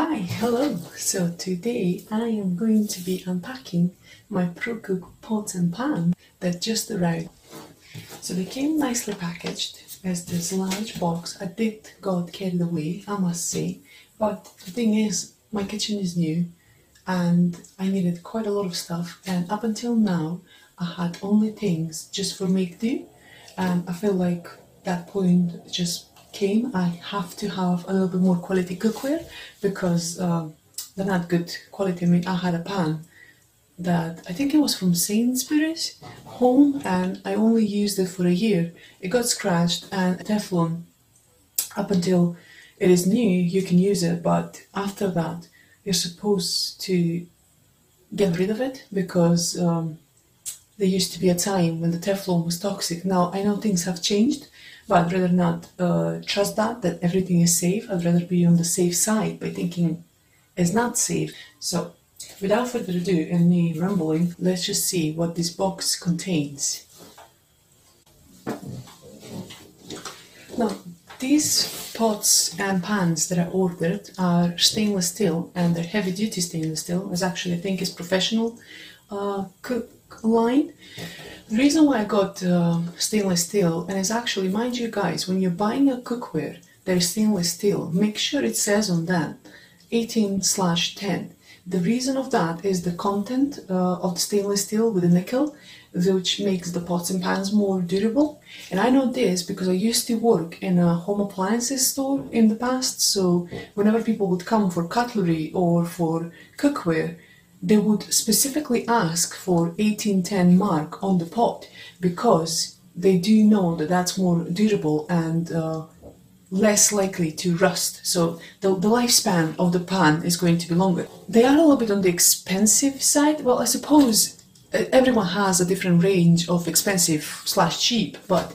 Hi, hello. So today I am going to be unpacking my ProCook pots and pan that just arrived. So they came nicely packaged as this large box. I did got carried away, I must say. But the thing is, my kitchen is new and I needed quite a lot of stuff and up until now I had only things just for make do and I feel like that point just came, I have to have a little bit more quality cookware because um, they're not good quality. I mean, I had a pan that I think it was from Sainsbury's home and I only used it for a year. It got scratched and Teflon up until it is new you can use it but after that you're supposed to get rid of it because um, there used to be a time when the Teflon was toxic. Now I know things have changed but I'd rather not uh, trust that, that everything is safe. I'd rather be on the safe side by thinking it's not safe. So, without further ado and me rambling, let's just see what this box contains. Now, these pots and pans that I ordered are stainless steel and they're heavy duty stainless steel. It's actually, I think, is professional uh, cook line. The reason why I got um, stainless steel, and it's actually, mind you guys, when you're buying a cookware that is stainless steel, make sure it says on that 18 slash 10. The reason of that is the content uh, of stainless steel with the nickel, which makes the pots and pans more durable. And I know this because I used to work in a home appliances store in the past, so whenever people would come for cutlery or for cookware, they would specifically ask for 1810 mark on the pot because they do know that that's more durable and uh, less likely to rust. So the, the lifespan of the pan is going to be longer. They are a little bit on the expensive side. Well, I suppose uh, everyone has a different range of expensive slash cheap, but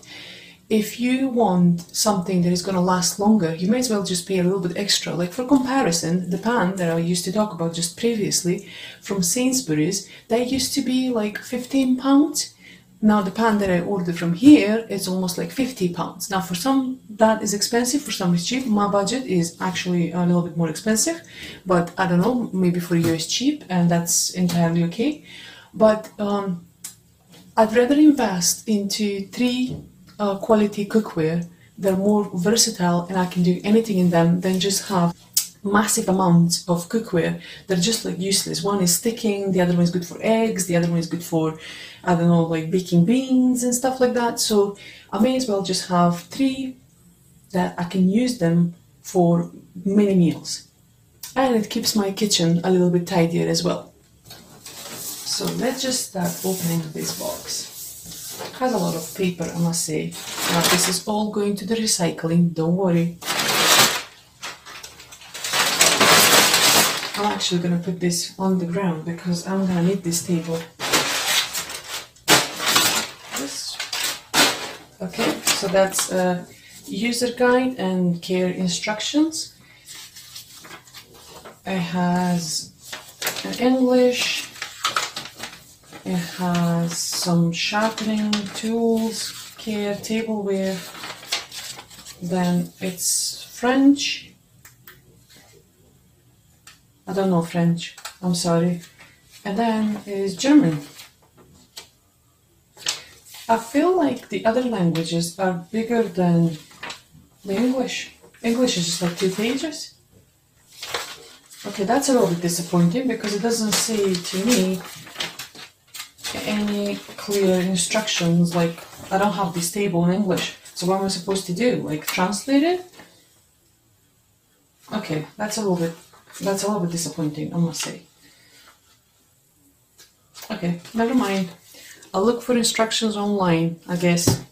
if you want something that is going to last longer, you may as well just pay a little bit extra. Like for comparison, the pan that I used to talk about just previously from Sainsbury's, that used to be like 15 pounds. Now the pan that I ordered from here is almost like 50 pounds. Now for some that is expensive, for some it's cheap. My budget is actually a little bit more expensive, but I don't know, maybe for you it's cheap and that's entirely okay. But um, I'd rather invest into three uh, quality cookware. They're more versatile and I can do anything in them than just have massive amounts of cookware They're just like useless. One is sticking, the other one is good for eggs, the other one is good for, I don't know, like baking beans and stuff like that. So I may as well just have three that I can use them for many meals. And it keeps my kitchen a little bit tidier as well. So let's just start opening this box has a lot of paper I must say. Now this is all going to the recycling don't worry. I'm actually gonna put this on the ground because I'm gonna need this table. This okay so that's a user guide and care instructions. It has English it has some sharpening tools, care, tableware. Then it's French. I don't know French, I'm sorry. And then is German. I feel like the other languages are bigger than the English. English is just like two pages. Okay, that's a little bit disappointing because it doesn't say to me any clear instructions, like I don't have this table in English, so what am I supposed to do? Like translate it? Okay, that's a little bit that's a little bit disappointing, I must say. Okay, never mind. I'll look for instructions online, I guess.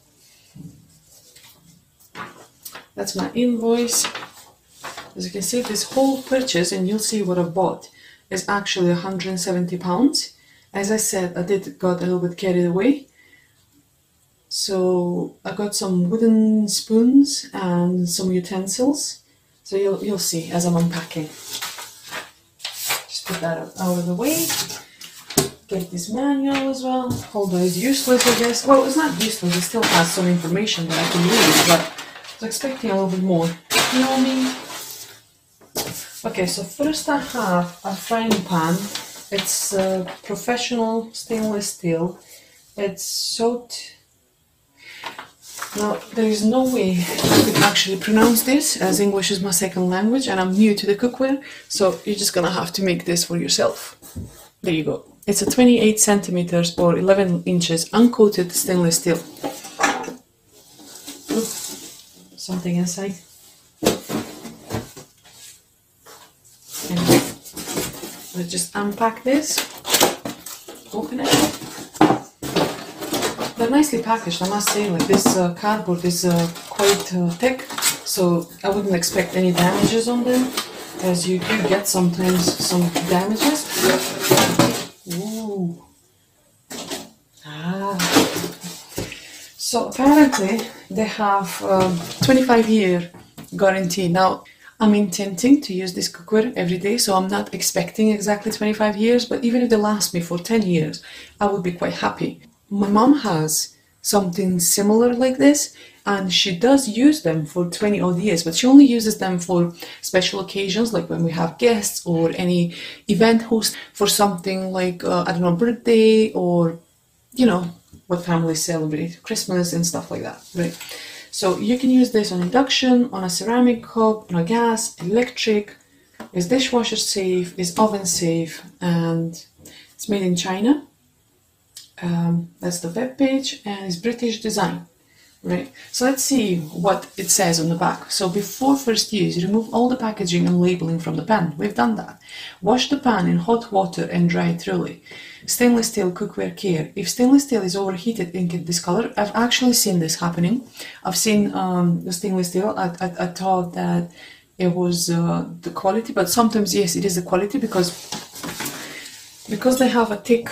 That's my invoice. As you can see, this whole purchase, and you'll see what I bought, is actually 170 pounds as I said, I did got a little bit carried away. So I got some wooden spoons and some utensils. So you'll, you'll see as I'm unpacking. Just put that out of the way. Get this manual as well. Although it's useless, I guess. Well, it's not useless. It still has some information that I can read, but I was expecting a little bit more. You know? Okay, so first I have a frying pan. It's uh, professional stainless steel. It's soaked. Now, there is no way I could actually pronounce this as English is my second language and I'm new to the cookware, so you're just gonna have to make this for yourself. There you go. It's a 28 centimeters or 11 inches uncoated stainless steel. Ooh, something inside. Anyway, let's just unpack this, open it. They're nicely packaged, I must say. Like this uh, cardboard is uh, quite uh, thick, so I wouldn't expect any damages on them, as you do get sometimes some damages. Ooh. Ah. So apparently they have um, 25 year guarantee. Now I'm intending to use this cookware every day, so I'm not expecting exactly 25 years, but even if they last me for 10 years, I would be quite happy. My mom has something similar like this, and she does use them for 20 odd years, but she only uses them for special occasions, like when we have guests or any event host for something like, uh, I don't know, birthday or, you know, what families celebrate, Christmas and stuff like that, right? So you can use this on induction, on a ceramic hob, on a gas, electric, is dishwasher safe, is oven safe, and it's made in China. Um, that's the web page and it's British design right. So let's see what it says on the back. So before first use remove all the packaging and labeling from the pan. We've done that. Wash the pan in hot water and dry thoroughly. Stainless steel cookware care. If stainless steel is overheated and get discolored i've actually seen this happening. I've seen um, the stainless steel I, I, I thought that it was uh, the quality but sometimes yes it is the quality because because they have a thick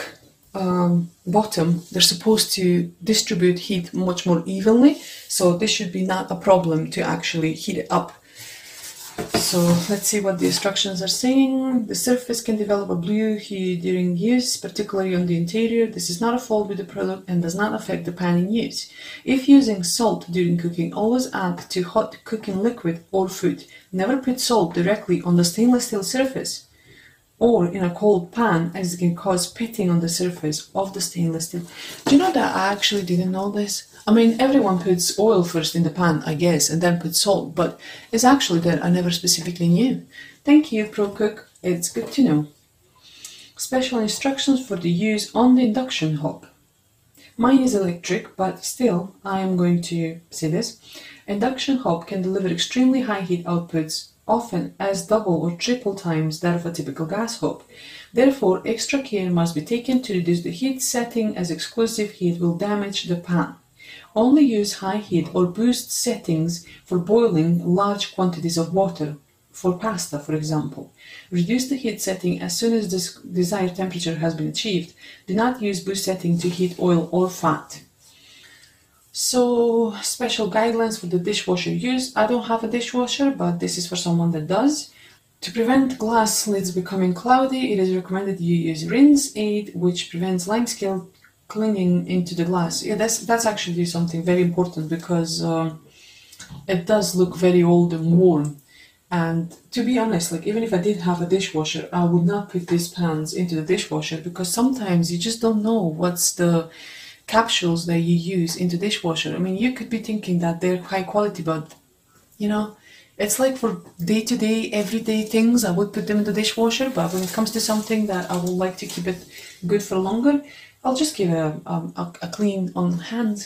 um, bottom, they're supposed to distribute heat much more evenly. So this should be not a problem to actually heat it up. So let's see what the instructions are saying. The surface can develop a blue hue during use, particularly on the interior. This is not a fault with the product and does not affect the pan in use. If using salt during cooking, always add to hot cooking liquid or food. Never put salt directly on the stainless steel surface or in a cold pan as it can cause pitting on the surface of the stainless steel. Do you know that I actually didn't know this? I mean, everyone puts oil first in the pan, I guess, and then puts salt, but it's actually that I never specifically knew. Thank you, ProCook. It's good to know. Special instructions for the use on the induction hob. Mine is electric, but still, I am going to say this. Induction hob can deliver extremely high heat outputs often as double or triple times that of a typical gas hob. Therefore, extra care must be taken to reduce the heat setting as exclusive heat will damage the pan. Only use high heat or boost settings for boiling large quantities of water, for pasta for example. Reduce the heat setting as soon as the desired temperature has been achieved. Do not use boost setting to heat oil or fat. So, special guidelines for the dishwasher use. I don't have a dishwasher, but this is for someone that does. To prevent glass lids becoming cloudy, it is recommended you use rinse aid, which prevents limescale clinging into the glass. Yeah, that's that's actually something very important because um, it does look very old and worn. And to be honest, like even if I did have a dishwasher, I would not put these pans into the dishwasher because sometimes you just don't know what's the capsules that you use into dishwasher. I mean, you could be thinking that they're high quality, but you know, it's like for day to day, everyday things, I would put them in the dishwasher. But when it comes to something that I would like to keep it good for longer, I'll just give a, um, a, a clean on hand.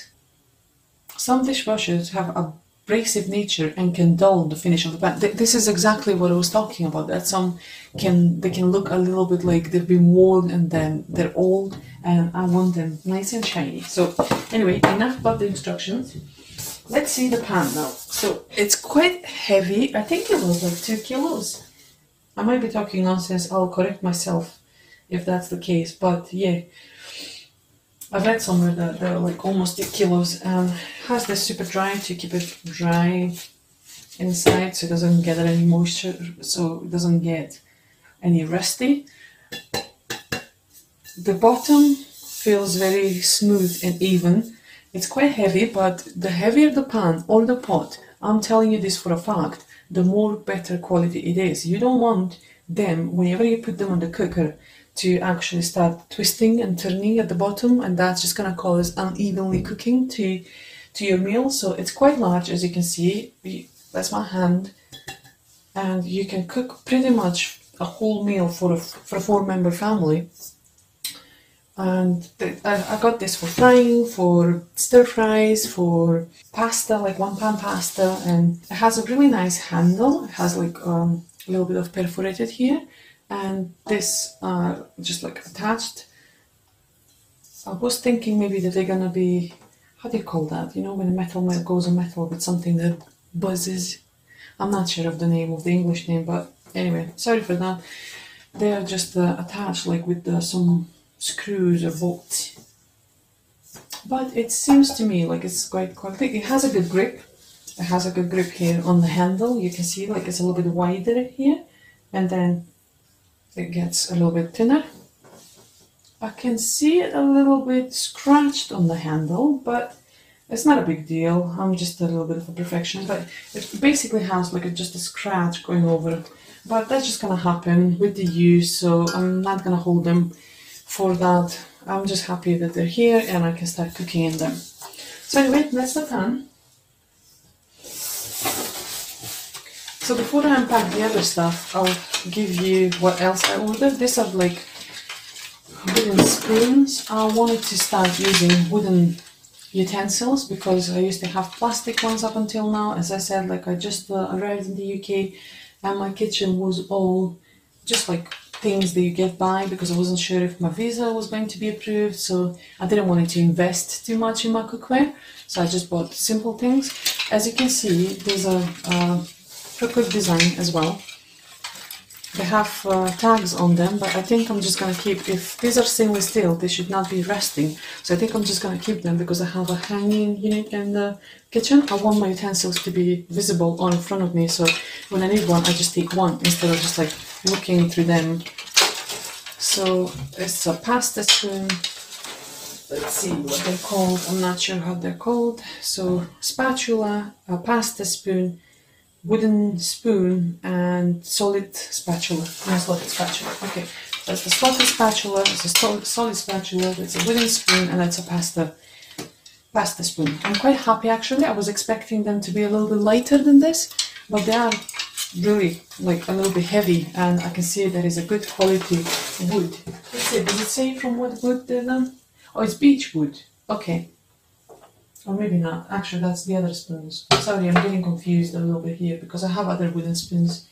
Some dishwashers have a abrasive nature and can dull the finish of the pan. This is exactly what I was talking about. That some can they can look a little bit like they've been worn and then they're old, and I want them nice and shiny. So anyway, enough about the instructions. Let's see the pan now. So it's quite heavy. I think it was like two kilos. I might be talking nonsense. I'll correct myself if that's the case. But yeah, I've read somewhere that they're like almost eight kilos and has this super dry to keep it dry inside so it doesn't get any moisture, so it doesn't get any rusty. The bottom feels very smooth and even. It's quite heavy, but the heavier the pan or the pot, I'm telling you this for a fact, the more better quality it is. You don't want them, whenever you put them on the cooker, to actually start twisting and turning at the bottom, and that's just gonna cause unevenly cooking to to your meal. So it's quite large, as you can see. That's my hand, and you can cook pretty much a whole meal for a for a four member family and I, got this for frying, for stir fries, for pasta, like one pan pasta, and it has a really nice handle. It has like um, a little bit of perforated here, and this uh, just like attached. I was thinking maybe that they're gonna be, how do you call that? You know, when a metal goes on metal with something that buzzes. I'm not sure of the name of the English name, but anyway, sorry for that. They are just uh, attached like with the, some screws or bolts. But it seems to me like it's quite quite. It has a good grip. It has a good grip here on the handle. You can see like it's a little bit wider here and then it gets a little bit thinner. I can see it a little bit scratched on the handle, but it's not a big deal. I'm just a little bit of a perfectionist, but it basically has like a, just a scratch going over. But that's just gonna happen with the use, so I'm not gonna hold them for that. I'm just happy that they're here and I can start cooking in them. So anyway, that's the pan. So before I unpack the other stuff, I'll give you what else I ordered. These are like wooden spoons. I wanted to start using wooden utensils because I used to have plastic ones up until now. As I said, like I just uh, arrived in the UK and my kitchen was all just like things that you get by because I wasn't sure if my visa was going to be approved. So I didn't want to invest too much in my cookware. So I just bought simple things. As you can see, these are uh, quick design as well. They have uh, tags on them, but I think I'm just gonna keep, if these are stainless steel, they should not be resting. So I think I'm just gonna keep them because I have a hanging unit in the kitchen. I want my utensils to be visible on in front of me, so when I need one, I just take one instead of just like looking through them. So it's a pasta spoon. Let's see what they're called. I'm not sure how they're called. So spatula, a pasta spoon, wooden spoon, and solid spatula. No, solid spatula. Okay, that's the slotted spatula. It's a solid spatula. It's a wooden spoon, and that's a pasta pasta spoon. I'm quite happy actually. I was expecting them to be a little bit lighter than this, but they are really like a little bit heavy and I can see there is a good quality wood. Let's see, does it say from what wood they're done? Oh, it's beech wood. Okay. Or maybe not. Actually, that's the other spoons. Sorry, I'm getting confused a little bit here because I have other wooden spoons.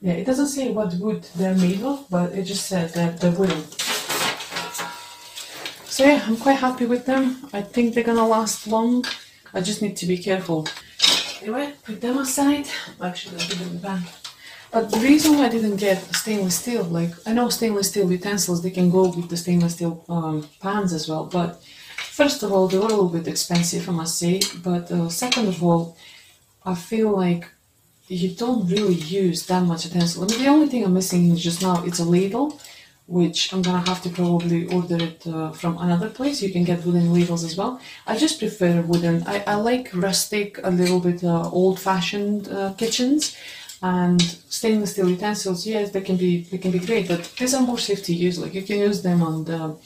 Yeah, it doesn't say what wood they're made of, but it just says that they're wooden. So yeah, I'm quite happy with them. I think they're gonna last long. I just need to be careful Anyway, put them aside. Actually, I'll put them back. But the reason why I didn't get stainless steel, like I know stainless steel utensils, they can go with the stainless steel um, pans as well. But first of all, they were a little bit expensive, I must say. But uh, second of all, I feel like you don't really use that much utensil. I mean, the only thing I'm missing is just now it's a ladle which I'm gonna have to probably order it uh, from another place. You can get wooden ladles as well. I just prefer wooden. I, I like rustic, a little bit uh, old-fashioned uh, kitchens, and stainless steel utensils. Yes, they can be they can be great, but these are more safe to use. Like you can use them on the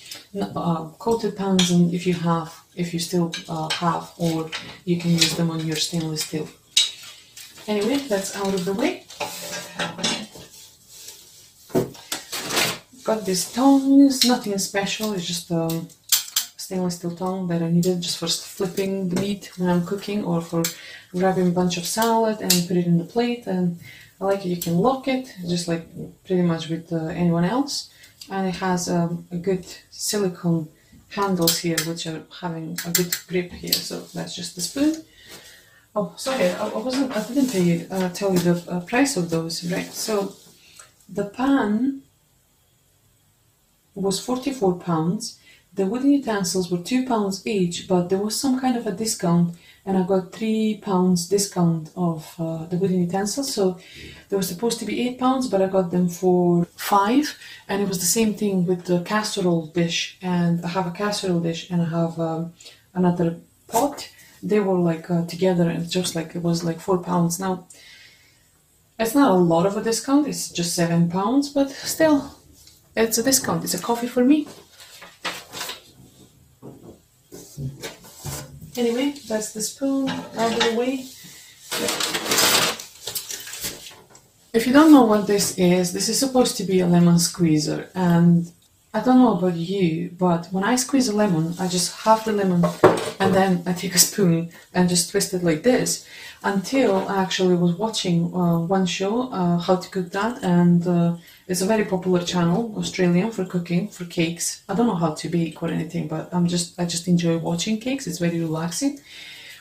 uh, coated pans, and if you have, if you still uh, have, or you can use them on your stainless steel. Anyway, that's out of the way. got these tongs, nothing special, it's just a stainless steel tong that I needed just for flipping the meat when I'm cooking or for grabbing a bunch of salad and put it in the plate. And I like it, you can lock it just like pretty much with uh, anyone else. And it has um, a good silicone handles here which are having a good grip here. So that's just the spoon. Oh sorry. I, wasn't I didn't tell you, uh, tell you the uh, price of those right? So the pan was 44 pounds. The wooden utensils were 2 pounds each, but there was some kind of a discount and I got 3 pounds discount of uh, the wooden utensils. So they were supposed to be 8 pounds, but I got them for 5. And it was the same thing with the casserole dish. And I have a casserole dish and I have um, another pot. They were like uh, together and just like it was like 4 pounds. Now, It's not a lot of a discount, it's just seven pounds, but still, it's a discount. It's a coffee for me. Anyway, that's the spoon out of the way. If you don't know what this is, this is supposed to be a lemon squeezer and I don't know about you, but when I squeeze a lemon, I just half the lemon and then I take a spoon and just twist it like this until I actually was watching uh, one show, uh, how to cook that, and uh, it's a very popular channel, Australian, for cooking, for cakes. I don't know how to bake or anything, but I'm just, I just enjoy watching cakes, it's very relaxing.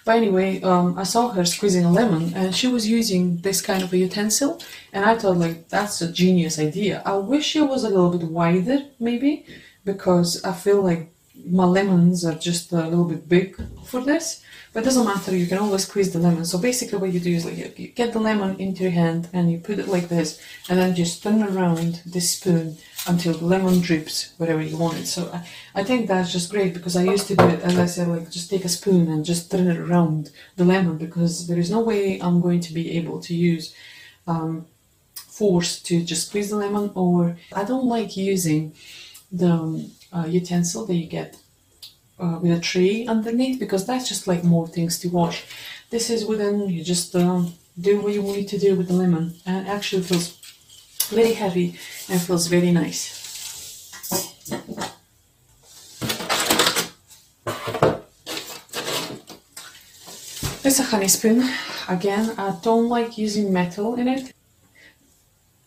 But anyway, um, I saw her squeezing a lemon and she was using this kind of a utensil and I thought like that's a genius idea. I wish it was a little bit wider maybe because I feel like my lemons are just a little bit big for this. But it doesn't matter, you can always squeeze the lemon. So basically what you do is like you get the lemon into your hand and you put it like this and then just turn around this spoon until the lemon drips wherever you want it. So I, I think that's just great because I used to do it, as I said, like just take a spoon and just turn it around the lemon because there is no way I'm going to be able to use um, force to just squeeze the lemon or I don't like using the um, uh, utensil that you get uh, with a tree underneath because that's just like more things to wash. This is wooden, you just um, do what you need to do with the lemon and actually feels very heavy and feels very nice. It's a honey spoon. Again, I don't like using metal in it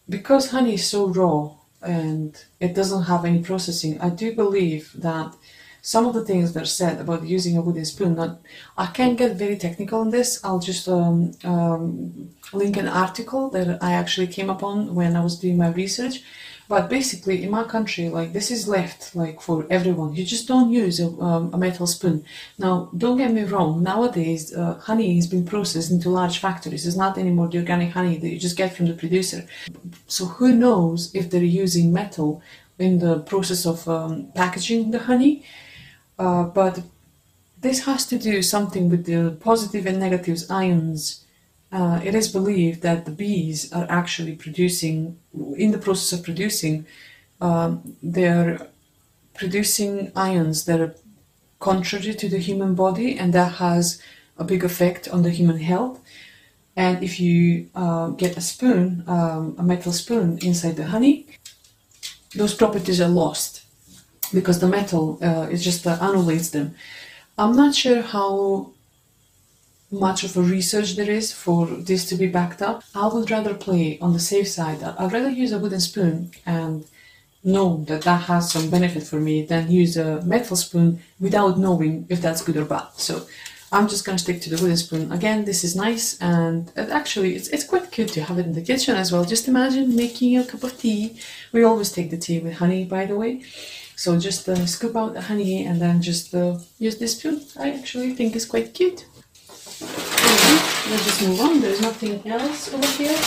because honey is so raw and it doesn't have any processing. I do believe that some of the things that are said about using a wooden spoon. Not, I can't get very technical on this. I'll just um, um, link an article that I actually came upon when I was doing my research. But basically, in my country, like this is left like for everyone. You just don't use a, um, a metal spoon. Now, don't get me wrong. Nowadays, uh, honey has been processed into large factories. It's not anymore the organic honey that you just get from the producer. So who knows if they're using metal in the process of um, packaging the honey? Uh, but this has to do something with the positive and negative ions. Uh, it is believed that the bees are actually producing, in the process of producing, um, they're producing ions that are contrary to the human body, and that has a big effect on the human health. And if you uh, get a spoon, um, a metal spoon inside the honey, those properties are lost because the metal uh, is just uh, annulates them. I'm not sure how much of a research there is for this to be backed up. I would rather play on the safe side. I'd rather use a wooden spoon and know that that has some benefit for me than use a metal spoon without knowing if that's good or bad. So I'm just gonna stick to the wooden spoon. Again, this is nice and actually it's, it's quite cute to have it in the kitchen as well. Just imagine making a cup of tea. We always take the tea with honey, by the way. So just uh, scoop out the honey and then just uh, use this spoon. I actually think it's quite cute. let's just move on. There's nothing else over here.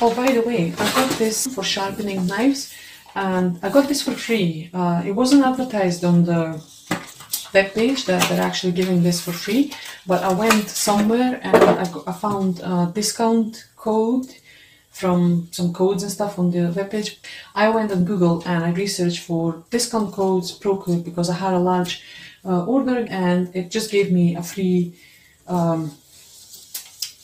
Oh, by the way, I got this for sharpening knives and I got this for free. Uh, it wasn't advertised on the web page that they're actually giving this for free, but I went somewhere and I, I found a discount code from some codes and stuff on the webpage. I went on Google and I researched for discount codes ProCook because I had a large uh, order and it just gave me a free um,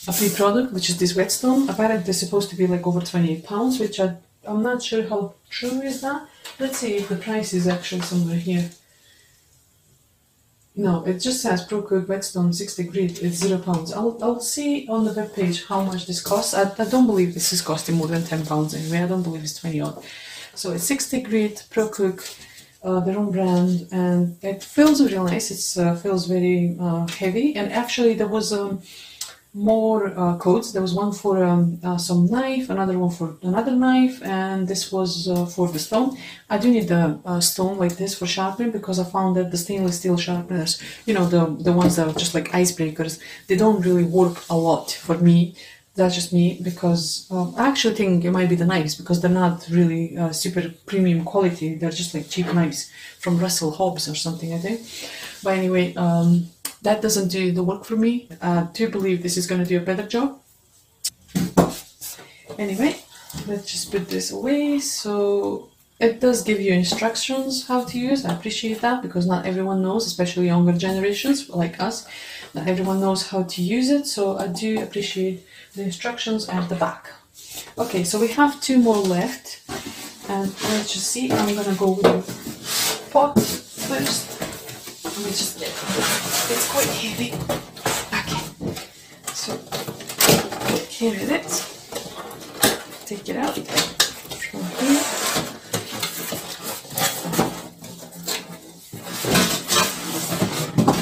a free product, which is this whetstone. Apparently, it's supposed to be like over 28 pounds, which I, I'm not sure how true is that. Let's see if the price is actually somewhere here. No, it just says ProCook Whetstone 60 grit, it's zero pounds. I'll, I'll see on the web page how much this costs. I, I don't believe this is costing more than 10 pounds anyway. I don't believe it's 20 odd. So it's 60 grit, ProCook, uh, their own brand, and it feels really nice. It uh, feels very uh, heavy, and actually there was um, more uh, codes. There was one for um, uh, some knife, another one for another knife, and this was uh, for the stone. I do need a, a, stone like this for sharpening because I found that the stainless steel sharpeners, you know, the, the ones that are just like icebreakers, they don't really work a lot for me. That's just me because um, I actually think it might be the knives because they're not really uh, super premium quality. They're just like cheap knives from Russell Hobbs or something, I think. But anyway, um, that doesn't do the work for me. I do believe this is going to do a better job. Anyway, let's just put this away. So it does give you instructions how to use. I appreciate that because not everyone knows, especially younger generations like us, not everyone knows how to use it. So I do appreciate the instructions at the back. Okay, so we have two more left. And let's just see, I'm gonna go with the pot first. Let me just get it's quite heavy. Okay, so here it is. Take it out from here.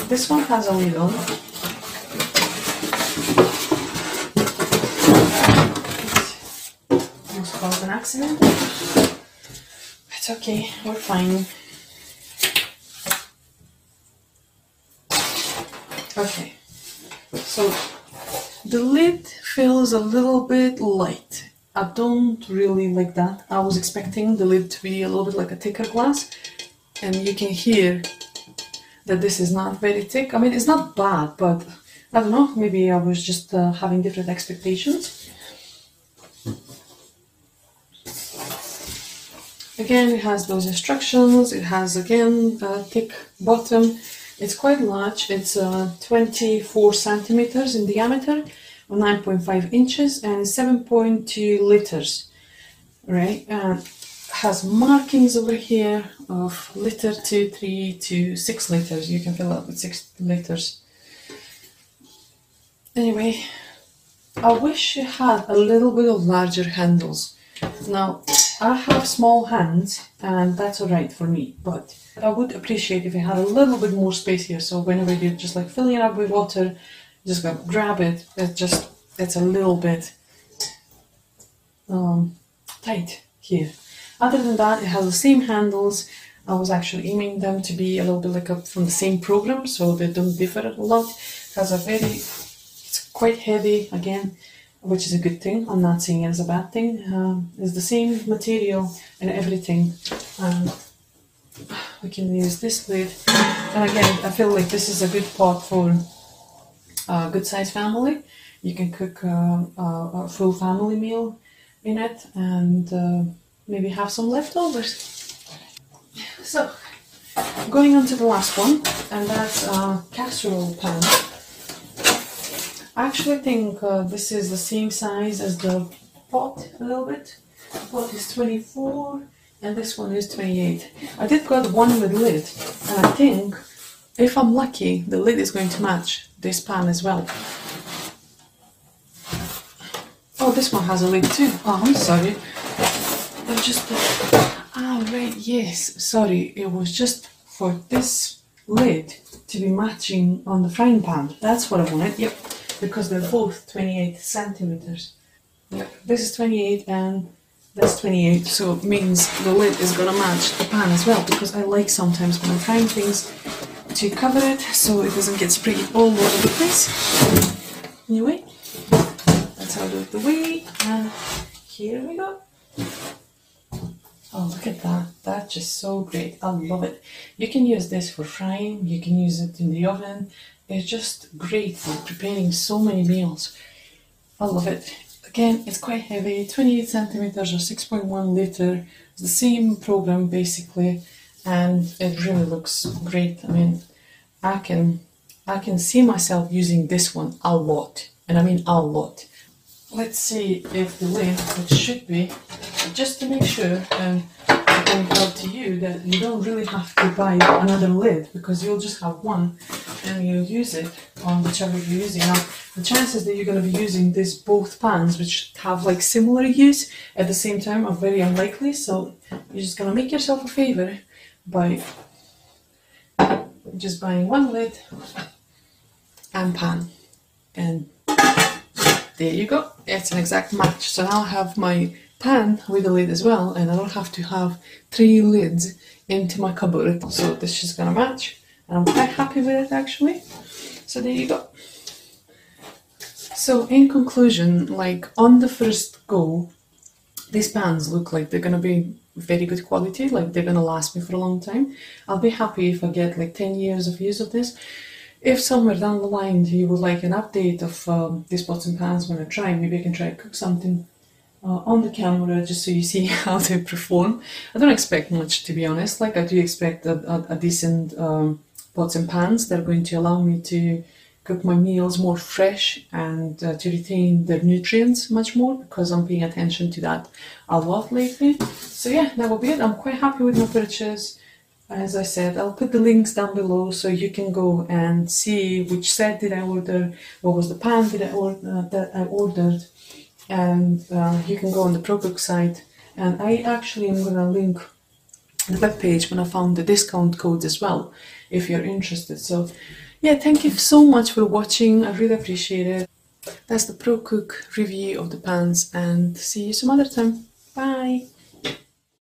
This one has a lid on. Caused an accident. It's okay, we're fine. Okay, so the lid feels a little bit light. I don't really like that. I was expecting the lid to be a little bit like a thicker glass, and you can hear that this is not very thick. I mean, it's not bad, but I don't know, maybe I was just uh, having different expectations. Again, it has those instructions, it has again a thick bottom. It's quite large, it's uh, 24 centimeters in diameter, 9.5 inches, and 7.2 liters, right? And has markings over here of liter to 3 to 6 liters. You can fill up with 6 liters. Anyway, I wish it had a little bit of larger handles. Now, I have small hands and that's alright for me, but I would appreciate if it had a little bit more space here. So whenever you're just like filling it up with water, just go grab it. It just, it's a little bit um, tight here. Other than that, it has the same handles. I was actually aiming them to be a little bit like a, from the same program, so they don't differ a lot. It has a very, it's quite heavy again, which is a good thing. I'm not saying it's a bad thing. Um, it's the same material and everything. Um, we can use this lid. And again, I feel like this is a good pot for a good sized family. You can cook uh, a, full family meal in it and uh, maybe have some leftovers. So, going on to the last one, and that's a casserole pan. I actually think uh, this is the same size as the pot a little bit. The pot is 24 and this one is 28. I did got one with lid and I think if I'm lucky the lid is going to match this pan as well. Oh, this one has a lid too. Oh, I'm sorry I just ah right yes sorry it was just for this lid to be matching on the frying pan that's what I wanted yep because they're both 28 centimeters yep this is 28 and that's 28 so it means the lid is gonna match the pan as well because I like sometimes when I'm frying things to cover it so it doesn't get sprayed all over the place anyway that's out of the way and here we go Oh, look at that. That's just so great. I love it. You can use this for frying. You can use it in the oven. It's just great for preparing so many meals. I love it. Again, it's quite heavy, 28 centimeters or 6.1 liter. It's the same program basically, and it really looks great. I mean, I can, I can see myself using this one a lot, and I mean a lot. Let's see if the lid, which should be, just to make sure and Out to you that you don't really have to buy another lid because you'll just have one and you'll use it on whichever you're using. Now, the chances that you're going to be using these both pans which have like similar use at the same time are very unlikely so you're just going to make yourself a favor by just buying one lid and pan. And there you go. It's an exact match. So now I have my pan with a lid as well and I don't have to have three lids into my cupboard. So this is gonna match and I'm quite happy with it actually. So there you go. So in conclusion like on the first go these pans look like they're gonna be very good quality like they're gonna last me for a long time. I'll be happy if I get like 10 years of use of this. If somewhere down the line you would like an update of um, these pots and pans when I try maybe I can try cook something uh, on the camera just so you see how they perform. I don't expect much to be honest. Like I do expect a, a, a decent um, pots and pans that are going to allow me to cook my meals more fresh and uh, to retain their nutrients much more because I'm paying attention to that a lot lately. So yeah, that will be it. I'm quite happy with my purchase. As I said, I'll put the links down below so you can go and see which set did I order, what was the pan did I uh, that I ordered, and uh, you can go on the ProCook site. And I actually am gonna link the web page when I found the discount code as well, if you're interested. So yeah, thank you so much for watching. I really appreciate it. That's the ProCook review of the pans and see you some other time. Bye!